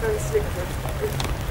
very slick.